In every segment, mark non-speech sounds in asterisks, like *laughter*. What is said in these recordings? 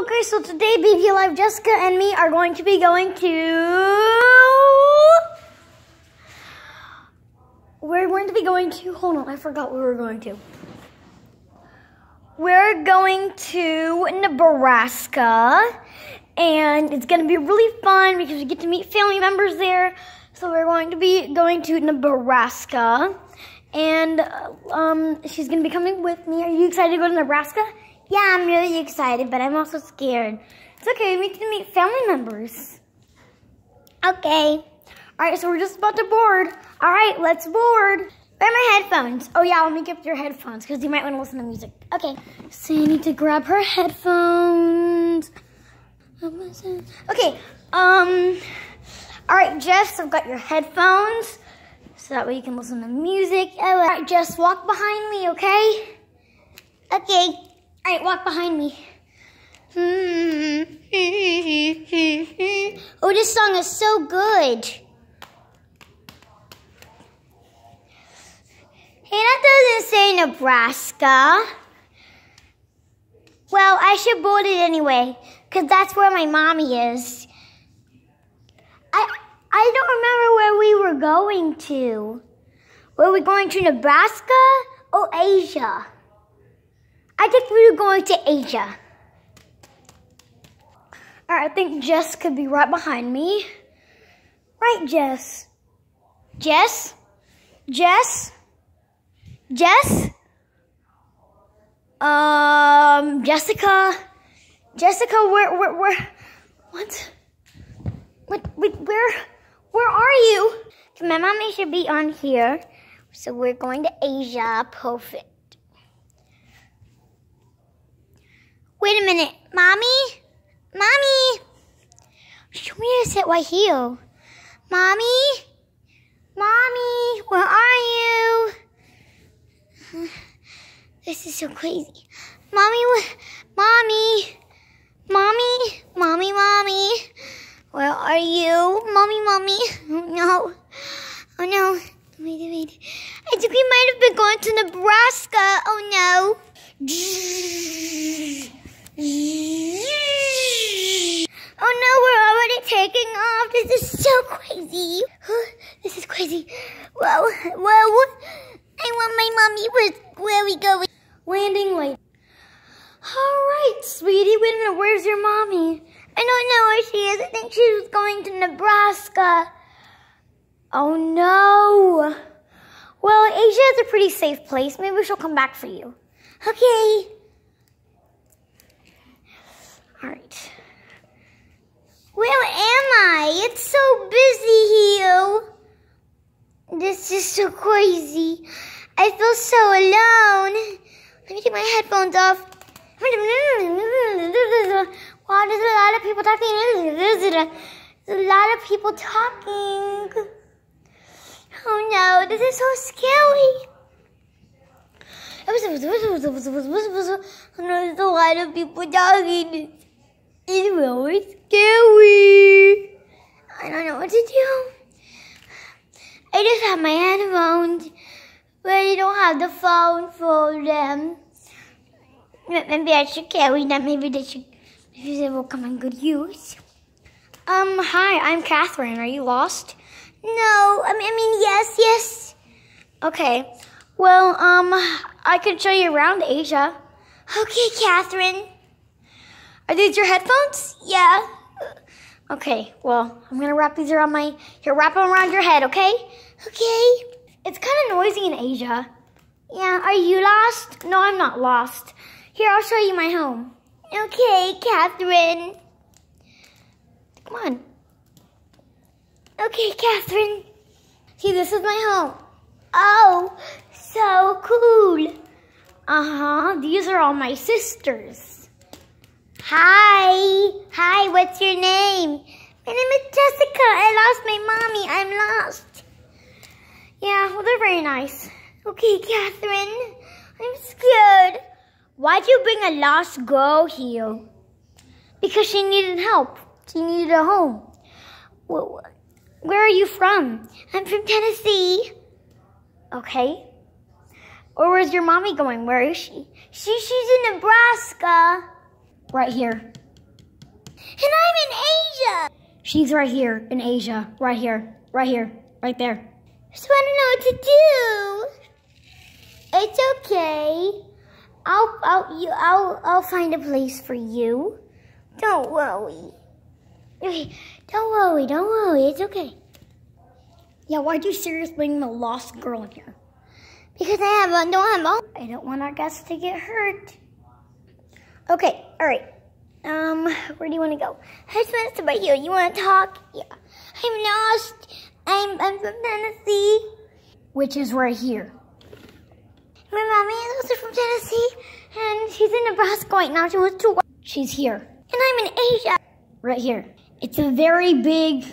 Okay, so today Baby Alive Jessica and me are going to be going to We're going to be going to hold on, I forgot we were going to. We're going to Nebraska and it's gonna be really fun because we get to meet family members there. So we're going to be going to Nebraska and um, she's gonna be coming with me. Are you excited to go to Nebraska? Yeah, I'm really excited, but I'm also scared. It's okay, we to meet family members. Okay. All right, so we're just about to board. All right, let's board. Where are my headphones? Oh yeah, let me get your headphones because you might want to listen to music. Okay, so you need to grab her headphones. Okay, um, all right, Jess, I've got your headphones so that way you can listen to music. All right, Jess, walk behind me, okay? Okay. All right, walk behind me. *laughs* oh, this song is so good. Hey, that doesn't say Nebraska. Well, I should board it anyway, because that's where my mommy is. I I don't remember where we were going to. Were we going to Nebraska or Asia? I think we were going to Asia. All right, I think Jess could be right behind me. Right, Jess? Jess? Jess? Jess? Um, Jessica? Jessica, where, where, where, what? What, wait, where, where are you? My mommy should be on here. So we're going to Asia. Perfect. Wait a minute. Mommy? Mommy? Show me to sit right here. Mommy? Mommy, where are you? *sighs* This is so crazy. Mommy, mommy, mommy, mommy, mommy. Where are you? Mommy, mommy. *laughs* Oh no. Oh no. Wait, wait. I think we might have been going to Nebraska. Oh no. *laughs* Oh no, we're already taking off. This is so crazy. This is crazy. Well, well, I want my mommy. Where, where are we going? Landing light. All right, sweetie. Wait a minute. Where's your mommy? I don't know where she is. I think she was going to Nebraska. Oh no. Well, Asia is a pretty safe place. Maybe she'll come back for you. Okay. All right. Where am I? It's so busy here. This is so crazy. I feel so alone. Let me take my headphones off. Wow, there's a lot of people talking. There's a lot of people talking. Oh no, this is so scary. There's a lot of people talking. It's really scary. I don't know what to do. I just have my headphones, but I don't have the phone for them. Maybe I should carry them. Maybe they should. Maybe they will come in good use. Um, hi, I'm Catherine. Are you lost? No, I mean, I mean yes, yes. Okay. Well, um, I could show you around Asia. Okay, Catherine. Are these your headphones? Yeah. Okay, well, I'm gonna wrap these around my, here, wrap them around your head, okay? Okay. It's kind of noisy in Asia. Yeah, are you lost? No, I'm not lost. Here, I'll show you my home. Okay, Catherine. Come on. Okay, Catherine. See, this is my home. Oh, so cool. Uh-huh, these are all my sisters. Hi. Hi, what's your name? My name is Jessica. I lost my mommy. I'm lost. Yeah, well, they're very nice. Okay, Catherine. I'm scared. Why'd you bring a lost girl here? Because she needed help. She needed a home. Where are you from? I'm from Tennessee. Okay. Or where's your mommy going? Where is she? She she's in Nebraska. Right here. And I'm in Asia. She's right here in Asia. Right here. Right here. Right there. So I don't know what to do. It's okay. I'll I'll you I'll I'll find a place for you. Don't worry. Okay, don't worry, don't worry, it's okay. Yeah, why'd you seriously bring the lost girl here? Because I have don't have I don't want our guests to get hurt. Okay, all right. Um, where do you want to go? I just want to about you. You want to talk? Yeah. I'm lost. I'm I'm from Tennessee. Which is right here. My mommy is also from Tennessee, and she's in Nebraska right now. She wants to work. She's here. And I'm in Asia. Right here. It's a very big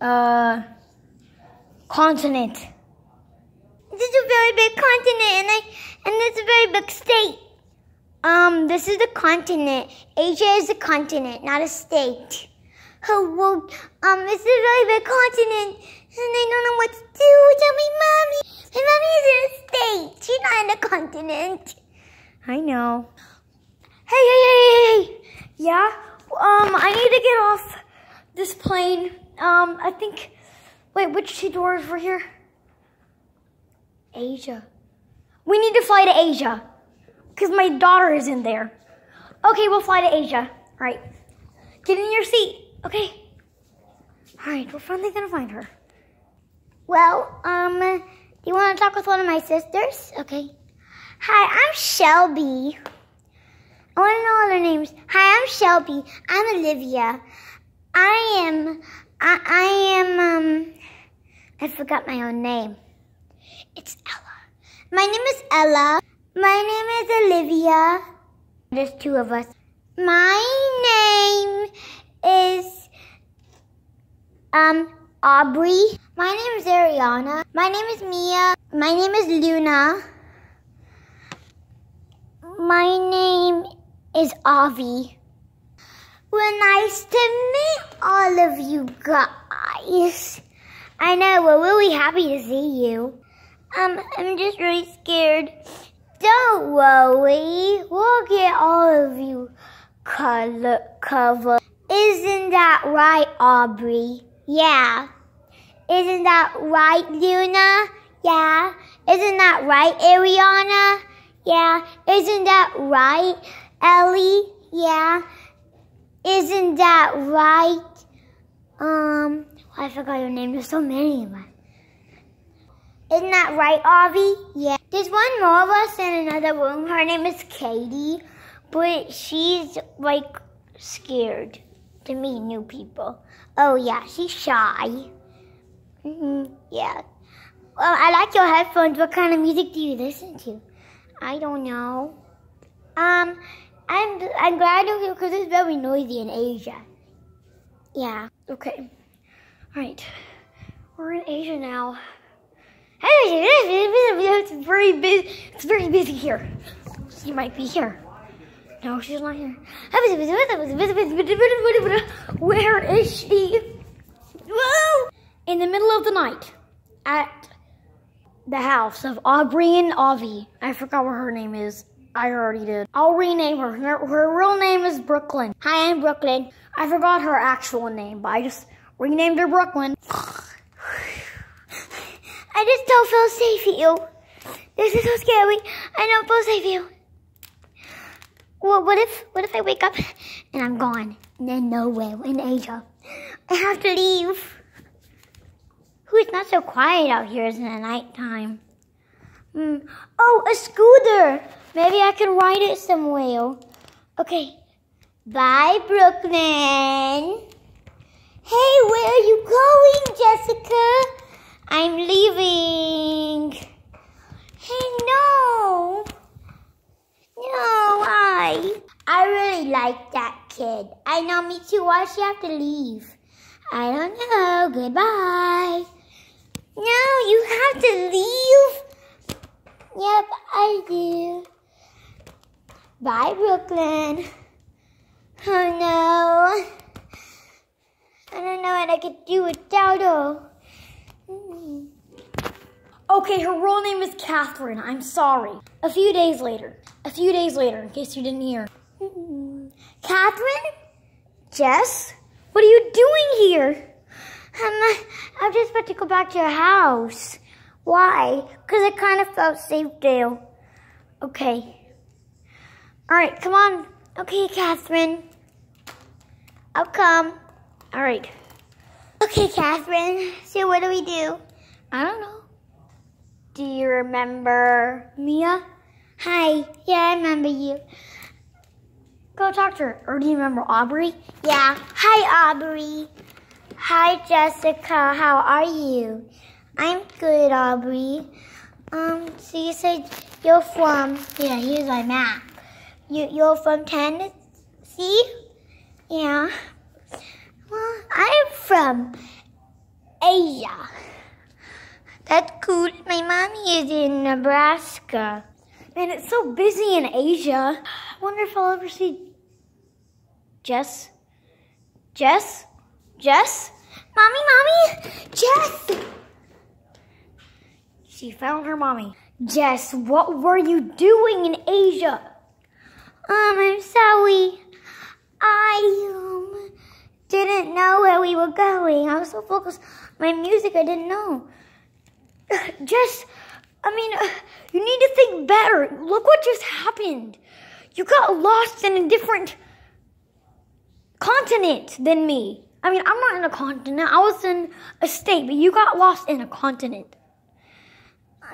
uh continent. This is a very big continent, and I and it's a very big state. Um, this is the continent. Asia is a continent, not a state. Oh, well, um, it's a very big continent, and I don't know what to do. Tell me, mommy. My mommy is in a state. She's not in a continent. I know. Hey, hey, hey, hey, hey. Yeah? Um, I need to get off this plane. Um, I think, wait, which two doors were here? Asia. We need to fly to Asia because my daughter is in there. Okay, we'll fly to Asia. All right. Get in your seat. Okay. All right, we're finally going to find her. Well, um, do you want to talk with one of my sisters? Okay. Hi, I'm Shelby. I want to know all their names. Hi, I'm Shelby. I'm Olivia. I am, I, I am, um, I forgot my own name. It's Ella. My name is Ella. My name is Olivia. There's two of us. My name is, um, Aubrey. My name is Ariana. My name is Mia. My name is Luna. My name is Avi. Well, nice to meet all of you guys. I know, we're really happy to see you. Um, I'm just really scared. Don't worry, we'll get all of you covered. Isn't that right, Aubrey? Yeah. Isn't that right, Luna? Yeah. Isn't that right, Ariana? Yeah. Isn't that right, Ellie? Yeah. Isn't that right? Um, I forgot your name. There's so many of us. Isn't that right, Avi? Yeah. There's one more of us in another room. Her name is Katie, but she's like scared to meet new people. Oh yeah, she's shy. Mm-hmm. Yeah. Well, I like your headphones. What kind of music do you listen to? I don't know. Um, I'm I'm glad because it's very noisy in Asia. Yeah. Okay. All right. We're in Asia now. It's very busy. It's very busy here. She might be here. No, she's not here. Where is she? Whoa! In the middle of the night, at the house of Aubrey and Avi. I forgot what her name is. I already did. I'll rename her. Her, her real name is Brooklyn. Hi, I'm Brooklyn. I forgot her actual name, but I just renamed her Brooklyn. *sighs* *sighs* I just don't feel safe here. This is so scary. I don't feel safe here. Well, what if what if I wake up and I'm gone? And then nowhere in Asia. I have to leave. Who is not so quiet out here in the nighttime? Hmm. Oh, a scooter. Maybe I can ride it somewhere. Okay. Bye, Brooklyn. Hey, where are you going, Jessica? I'm leaving. Hey, no. No, I. I really like that kid. I know, me too. Why she have to leave? I don't know. Goodbye. No, you have to leave. Yep, I do. Bye, Brooklyn. Oh no. I don't know what I could do without her. Okay, her real name is Catherine. I'm sorry. A few days later. A few days later, in case you didn't hear. Catherine? Jess? What are you doing here? I'm, I'm just about to go back to your house. Why? Because I kind of felt safe there. Okay. All right, come on. Okay, Catherine. I'll come. All right. Okay, Catherine. So what do we do? I don't know. Do you remember Mia? Hi. Yeah, I remember you. Go talk to her. Or do you remember Aubrey? Yeah. Hi, Aubrey. Hi, Jessica. How are you? I'm good, Aubrey. Um, so you said you're from, yeah, here's my map. You, you're from Tennessee? Yeah. I'm from Asia. That's cool. My mommy is in Nebraska. Man, it's so busy in Asia. I wonder if I'll ever see Jess. Jess? Jess? Mommy, mommy! Jess! She found her mommy. Jess, what were you doing in Asia? Um, I'm sorry. I um, where we were going. I was so focused my music, I didn't know. *sighs* Jess, I mean, *sighs* you need to think better. Look what just happened. You got lost in a different continent than me. I mean, I'm not in a continent. I was in a state, but you got lost in a continent.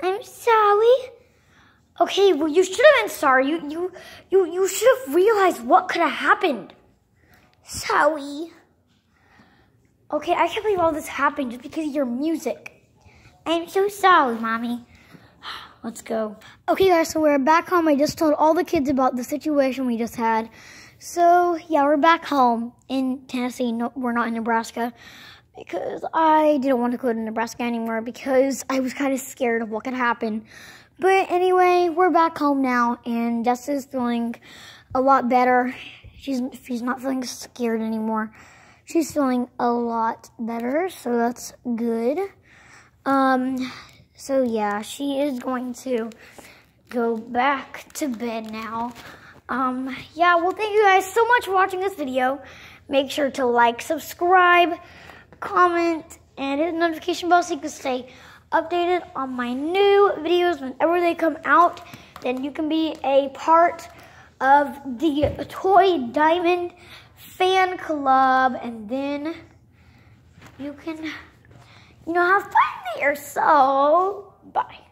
I'm sorry. Okay, well, you should have been sorry. You, you, you, you should have realized what could have happened. Sorry. Okay, I can't believe all this happened just because of your music. I'm so sorry, Mommy. *sighs* Let's go. Okay, guys, so we're back home. I just told all the kids about the situation we just had. So, yeah, we're back home in Tennessee. No, we're not in Nebraska because I didn't want to go to Nebraska anymore because I was kind of scared of what could happen. But anyway, we're back home now, and Jess is feeling a lot better. She's she's not feeling scared anymore. She's feeling a lot better, so that's good. Um, so yeah, she is going to go back to bed now. Um, yeah, well, thank you guys so much for watching this video. Make sure to like, subscribe, comment, and hit the notification bell so you can stay updated on my new videos whenever they come out. Then you can be a part of the Toy Diamond fan club, and then you can, you know, have fun there. So, bye.